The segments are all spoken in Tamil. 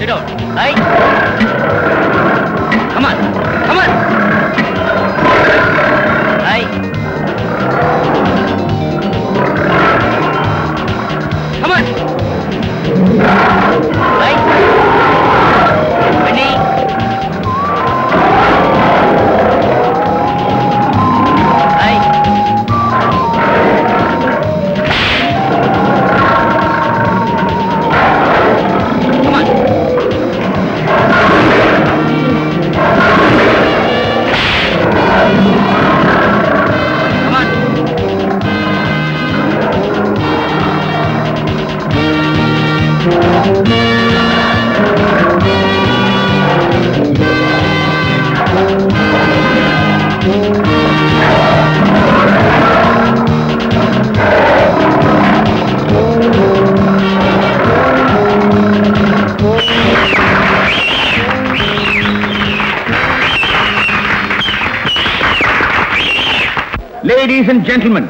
Sit down. Hi. Come on. Come on. Ladies and gentlemen,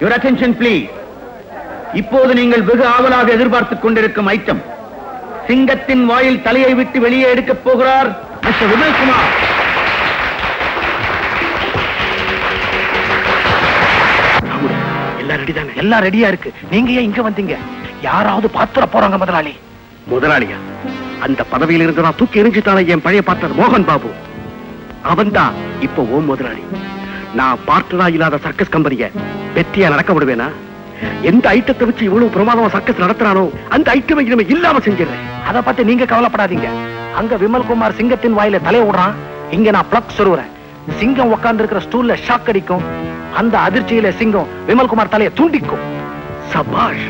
your attention please. இப்போது நீங்கள் வெகு ஆவலாக எதிர்பார்த்துக் கொண்டிருக்கும் ஐட்டம். சிங்கத்தின் வாயில் தலையை விட்டு வெளியே எடுக்கப் போகிறார் மிஸ்டர் விமல்குமார். எல்லாம் ரெடி தானே? எல்லாம் ரெடியா இருக்கு. நீங்க ஏன் இங்க வந்தீங்க? யாராவது பாத்திர போறாங்க முதலாளி. முதலாளியா? அந்த பதவியில இருந்து நான் தூக்கி எரிஞ்சுட்டான என் பழைய பார்ட்னர் மோகன் பாபு. அவன்தான் இப்போ ஓம் முதலாளி. நான் பார்ட்னரா இல்லாத சர்க்கஸ் கம்பெனிய வெற்றியா நடக்க விடுவேனா? எந்த ஐட்டத்தை வச்சு இவ்வளவு பிரமாதமா சர்க்கஸ் நடத்துறானோ அந்த ஐட்டமை இனிமே இல்லாம செஞ்சிடறேன். அதை பத்தி நீங்க கவலைப்படாதீங்க. அங்க விமல்குமார் சிங்கத்தின் வாயில தலைய விடுறான். இங்க நான் பிளக் சொருவுறேன் சிங்கம் உட்கார்ந்து இருக்கிற ஸ்டூல்ல ஷாக் அடிக்கும். அந்த அதிர்ச்சியில சிங்கம் விமல்குமார் தலையை தூண்டிக்கும். சபாஷ்.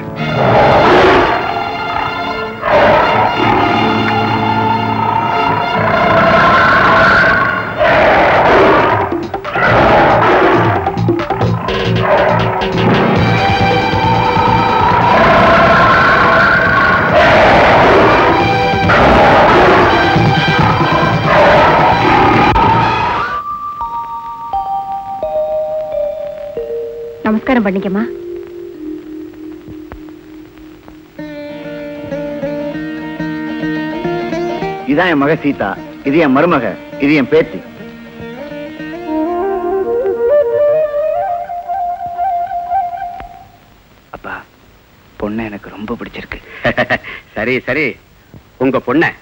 நமஸ்காரம் பண்ணிக்கம்மா. இதான் என் மக சீதா. இது என் மருமக. இது என் பேத்தி. அப்பா பொண்ணு எனக்கு ரொம்ப பிடிச்சிருக்கு. சரி சரி. உங்க பொண்ண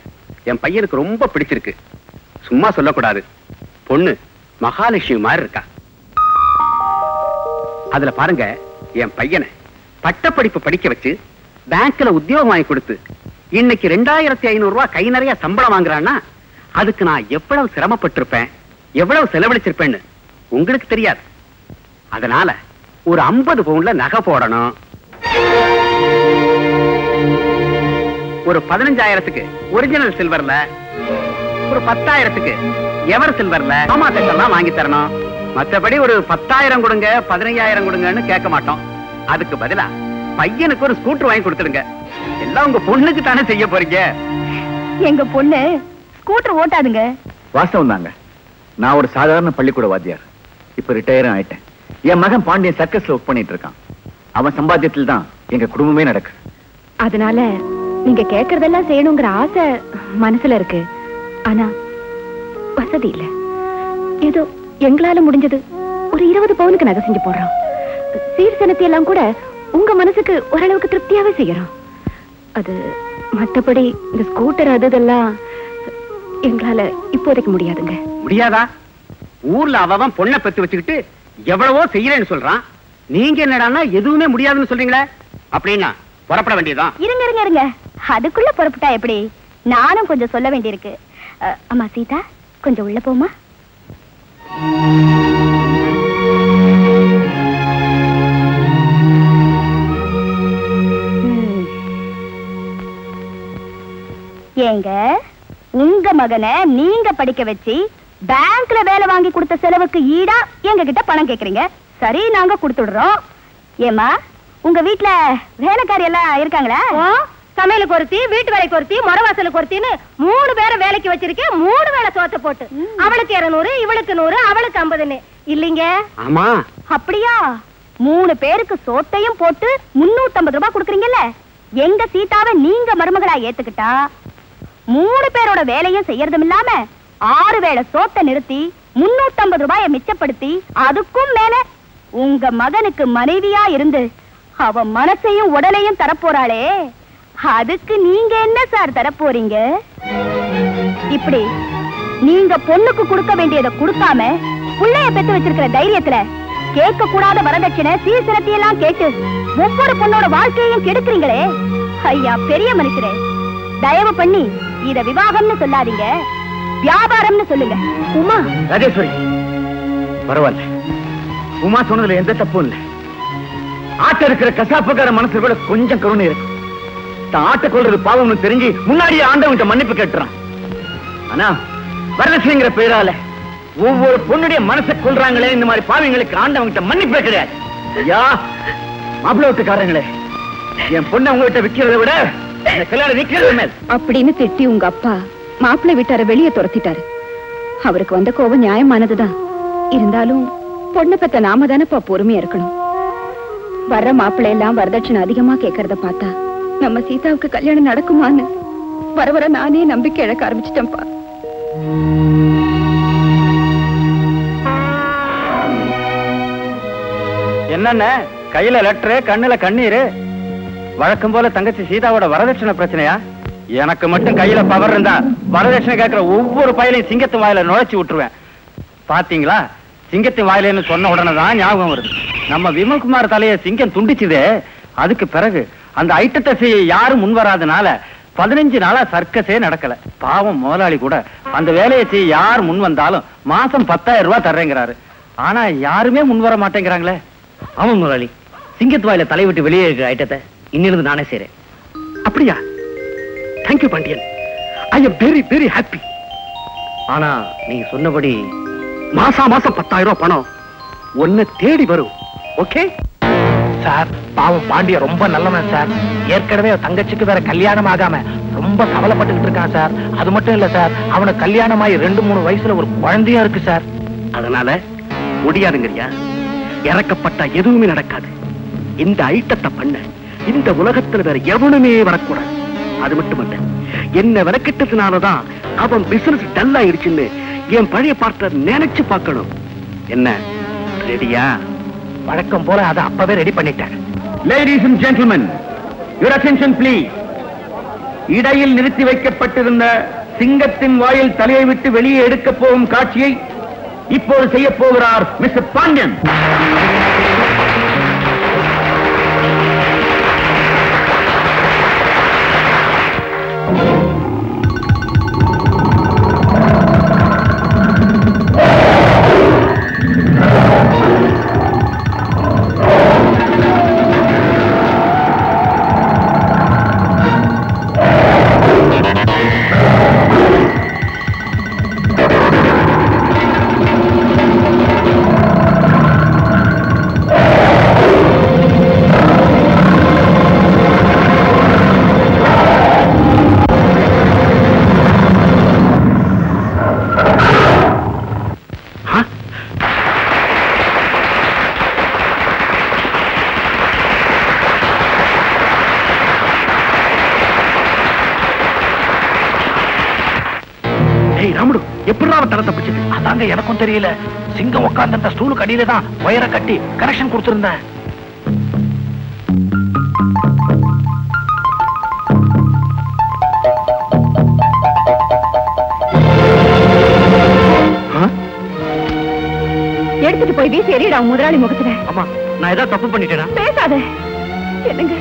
என் பையனுக்கு ரொம்ப பிடிச்சிருக்கு. சும்மா சொல்லக்கூடாது. பொண்ணு மகாலட்சுமி மாதிரி இருக்கா. அதுல பாருங்க என் பையனை பட்டப்படிப்பு படிக்க வச்சு பேங்க்ல உத்தியோகம் வாங்கி கொடுத்து இன்னைக்கு ரெண்டாயிரத்தி ஐநூறு ரூபாய் கை நிறைய சம்பளம் வாங்குறான்னா அதுக்கு நான் எவ்வளவு சிரமப்பட்டிருப்பேன் எவ்வளவு செலவழிச்சிருப்பேன்னு உங்களுக்கு தெரியாது. அதனால ஒரு ஐம்பது பவுன்ல நகை போடணும். ஒரு பதினஞ்சாயிரத்துக்கு ஒரிஜினல் சில்வர்ல ஒரு பத்தாயிரத்துக்கு எவர் சில்வர்ல ஆமா வாங்கி தரணும். மத்தபடி ஒரு பத்தாயிரம் கொடுங்க பதினையாயிரம் கொடுங்கன்னு கேட்க மாட்டோம். அதுக்கு பதிலா பையனுக்கு ஒரு ஸ்கூட்டர் வாங்கி கொடுத்துடுங்க. எல்லாம் உங்க பொண்ணுக்கு தானே செய்ய போறீங்க? எங்க பொண்ணு ஸ்கூட்டர் ஓட்டாதுங்க. வாஸ்தவம் தாங்க. நான் ஒரு சாதாரண பள்ளிக்கூட வாத்தியார். இப்ப ரிட்டையரும் ஆயிட்டேன். என் மகன் பாண்டியன் சர்க்கஸ்ல ஒர்க் பண்ணிட்டு இருக்கான். அவன் சம்பாத்தியத்தில் தான் எங்க குடும்பமே நடக்கு. அதனால நீங்க கேக்குறதெல்லாம் செய்யணுங்கிற ஆசை மனசுல இருக்கு. ஆனா வசதி இல்ல. ஏதோ எங்களால முடிஞ்சது ஒரு இருபது பவுனுக்கு நகை செஞ்சு போடுறோம். சீர்சனத்தை எல்லாம் கூட உங்க மனசுக்கு ஓரளவுக்கு திருப்தியாவே செய்யறோம். அது மத்தபடி இந்த ஸ்கூட்டர் அது இதெல்லாம் எங்களால இப்போதைக்கு முடியாதுங்க. முடியாதா? ஊர்ல அவன் பொண்ணை பெத்து வச்சுக்கிட்டு எவ்வளவோ செய்யறேன்னு சொல்றான். நீங்க என்னடான்னா எதுவுமே முடியாதுன்னு சொல்றீங்களே? அப்படின்னா புறப்பட வேண்டியதுதான். இருங்க இருங்க இருங்க. அதுக்குள்ள புறப்பட்டா எப்படி? நானும் கொஞ்சம் சொல்ல வேண்டியிருக்கு. அம்மா சீதா கொஞ்சம் உள்ள போமா ஏங்க உங்க மகனை நீங்க படிக்க வச்சு பேங்க்ல வேலை வாங்கி கொடுத்த செலவுக்கு ஈடா எங்க கிட்ட பணம் கேக்குறீங்க? சரி நாங்க கொடுத்துடுறோம். ஏமா உங்க வீட்டுல வேலைக்காரி எல்லாம் இருக்காங்களா? சமையலுக்கு ஒருத்தி வீட்டு வேலைக்கு ஒருத்தி மொரவாசலுக்கு ஒருத்தின்னு மூணு பேரை வேலைக்கு வச்சிருக்கேன் மூணு வேலை சோத்த போட்டு. அவளுக்கு இருநூறு இவளுக்கு நூறு அவளுக்கு ஐம்பதுன்னு. இல்லைங்க? ஆமா. அப்படியா? மூணு பேருக்கு சோத்தையும் போட்டு முன்னூத்தம்பது ரூபாய் கொடுக்குறீங்கல்ல? எங்க சீதாவை நீங்க மருமகளா ஏத்துக்கிட்டா? மூணு பேரோட வேலையும் செய்யறதும் இல்லாம ஆறு வேளை சோத்தை நிறுத்தி முன்னூத்தம்பது ரூபாய மிச்சப்படுத்தி அதுக்கும் மேல உங்க மகனுக்கு மனைவியா இருந்து அவ மனசையும் உடலையும் தரப்போறாளே. அதுக்கு நீங்க என்ன சார் தரப்போறீங்க இப்படி நீங்க பொண்ணுக்கு கொடுக்க வேண்டியதை கொடுக்காம புள்ளைய பெத்து வச்சிருக்கிற தைரியத்துல கேட்க கூடாத வரதட்சணை சீர்திருத்தி எல்லாம் கேட்டு ஒவ்வொரு பொண்ணோட வாழ்க்கையையும் கெடுக்குறீங்களே? ஐயா பெரிய மனுஷரே. தயவு பண்ணி இத விவாகம்னு சொல்லாதீங்க. வியாபாரம்னு சொல்லுங்க. உமா. ராஜேஸ்வரி பரவாயில்ல. உமா சொன்னதுல எந்த தப்பும் இல்லை. ஆட்ட இருக்கிற கசாப்புக்கார மனசு கூட கொஞ்சம் கருணை இருக்கு. தான் ஆட்ட கொள்றது பாவம்னு தெரிஞ்சு முன்னாடியே ஆண்டவன்கிட்ட மன்னிப்பு கேட்டுறான். ஆனா வரலட்சுமிங்கிற பேரால ஒவ்வொரு பொண்ணுடைய மனசை கொள்றாங்களே இந்த மாதிரி பாவங்களுக்கு ஆண்டவன்கிட்ட மன்னிப்பே கிடையாது. ஐயா மாப்பிள்ளை வீட்டுக்காரங்களே என் பொண்ணை உங்ககிட்ட விக்கிறதை விட கல்யாணம் மேல். அப்படின்னு திட்டி உங்க அப்பா மாப்பிள்ளை வீட்டார வெளியே துரத்திட்டாரு. அவருக்கு வந்த கோபம் நியாயமானதுதான். இருந்தாலும் பொண்ணு பத்த நாம தானப்பா பொறுமையா இருக்கணும். வர்ற மாப்பிள்ளை எல்லாம் வரதட்சணை அதிகமா கேக்குறத பார்த்தா நம்ம சீதாவுக்கு கல்யாணம் நடக்குமான்னு வர வர நானே நம்பிக்கை இழக்க ஆரம்பிச்சிட்டேன்ப்பா. என்னென்ன கையில லெட்டரு கண்ணுல கண்ணீரு? வழக்கம் போல தங்கச்சி சீதாவோட வரதட்சணை பிரச்சனையா? எனக்கு மட்டும் கையில பவர் இருந்தா வரதட்சணை கேட்கிற ஒவ்வொரு பயலையும் சிங்கத்து வாயில நுழைச்சு விட்டுருவேன். பாத்தீங்களா? சிங்கத்து வாயிலன்னு சொன்ன உடனே தான் ஞாபகம் வருது. நம்ம விமல்குமார் தலைய சிங்கம் துண்டிச்சுதே. அதுக்கு பிறகு அந்த ஐட்டத்தை செய்ய யாரும் முன் வராதனால பதினஞ்சு நாளா சர்க்கஸே நடக்கல. பாவம் முதலாளி கூட. அந்த வேலையை செய்ய யார் முன் வந்தாலும் மாசம் பத்தாயிரம் ரூபாய் தர்றேங்கிறாரு. ஆனா யாருமே முன் வர மாட்டேங்கிறாங்களே. ஆமா முதலாளி. சிங்கத்து வாயில தலை விட்டு வெளியே இருக்கிற ஐட்டத்தை இன்னிலிருந்து நானே செய்றேன். அப்படியா? Thank you Pandian. I am very very happy ஆனா நீங்க சொன்னபடி மாசா மாசம் பத்தாயிரம் ரூபாய் பணம் ஒன்ன தேடி வரும். Okay sir. பாவம் பாண்டிய ரொம்ப நல்லவன் சார். ஏற்கனவே தங்கச்சிக்கு வேற கல்யாணம் ஆகாம ரொம்ப கவலைப்பட்டுக்கிட்டு இருக்கான் சார். அது மட்டும் இல்ல சார் அவனுக்கு கல்யாணம் ஆகி ரெண்டு மூணு வயசுல ஒரு குழந்தையா இருக்கு சார். அதனால முடியாதுங்கறியா இறக்கப்பட்டா எதுவுமே நடக்காது. இந்த ஐட்டத்தை பண்ண இந்த உலகத்துல வேற எவனுமே வரக்கூடாது. அது மட்டுமல்ல என்ன விளக்கிட்டதுனாலதான் அவன் பிசினஸ் டல் ஆயிடுச்சுன்னு என் பழைய பார்ட்னர் நினைச்சு பார்க்கணும். என்ன? ரெடியா வழக்கம் போல அதை அப்பவே ரெடி பண்ணிட்டேன். Ladies and gentlemen your attention please இடையில் நிறுத்தி வைக்கப்பட்டிருந்த சிங்கத்தின் வாயில் தலையை விட்டு வெளியே எடுக்கப் போகும் காட்சியை இப்போது செய்ய போகிறார் மிஸ்டர் பாண்டியன். தெரியல. சிங்கம் உட்கார்ந்த அந்த ஸ்டூலுக்கு அடியில தான் ஒயரை கட்டி கனெக்ஷன் கொடுத்திருந்தேன். எடுத்துட்டு போய் வீசி எறியடா முதலாளி முகத்துல. அம்மா நான் ஏதாவது தப்பு பண்ணிட்டேனா? பேசாத. என்னங்க?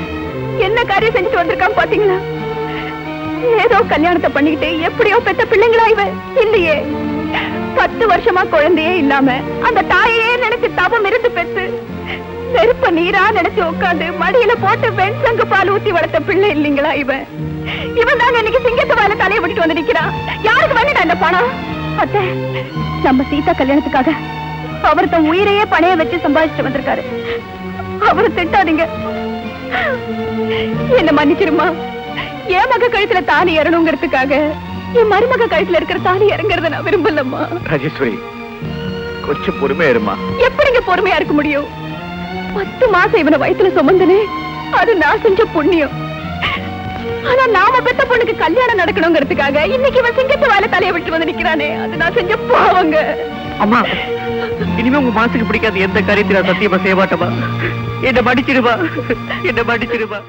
என்ன காரியம் செஞ்சுட்டு வந்திருக்கான் பாத்தீங்களா? ஏதோ கல்யாணத்தை பண்ணிக்கிட்டு எப்படியோ பெத்த பிள்ளைங்களா இவ இல்லையே. பத்து வருஷமா குழந்தையே இல்லாம அந்த தாயையே நினைச்சு தவம் இருந்து பெற்று நெருப்ப நீரா நினைச்சு உட்காந்து மடியில போட்டு வெண் சங்கு பால் ஊத்தி வளர்த்த பிள்ளை இல்லைங்களா இவன்? இவன் தாங்க இன்னைக்கு சிங்கத்து வாயில தலையை விட்டுட்டு வந்து நிக்கிறான் யாருக்கு வேணுடா இந்த பணம்? அத்த நம்ம சீதா கல்யாணத்துக்காக அவர் தன் உயிரையே பணைய வச்சு சம்பாதிச்சுட்டு வந்திருக்காரு. அவரு திட்டாதீங்க. என்ன மன்னிச்சிருமா? என் மக கழுத்துல தாலி இறணுங்கிறதுக்காக என் மருமக கழுத்துல இருக்கிற தாலி இறங்குறத நான் விரும்பலம்மா. ராஜேஸ்வரி கொஞ்சம் பொறுமையா இருமா? எப்படிங்க பொறுமையா இருக்க முடியும்? பத்து மாசம் இவனை வயித்துல சுமந்தனே அது நான் செஞ்ச புண்ணியம். ஆனா நாம பெத்த பொண்ணுக்கு கல்யாணம் நடக்கணுங்கிறதுக்காக இன்னைக்கு இவன் சிங்கத்து வாயில தலையை விட்டு வந்து நிக்கிறானே அது நான் செஞ்ச பாவங்க. அம்மா இனிமே உங்க மனசுக்கு பிடிக்காத எந்த காரியத்தையும் நான் சத்தியமா செய்ய மாட்டேமா என்ன மன்னிச்சிடுமா? என்ன மன்னிச்சிடுமா?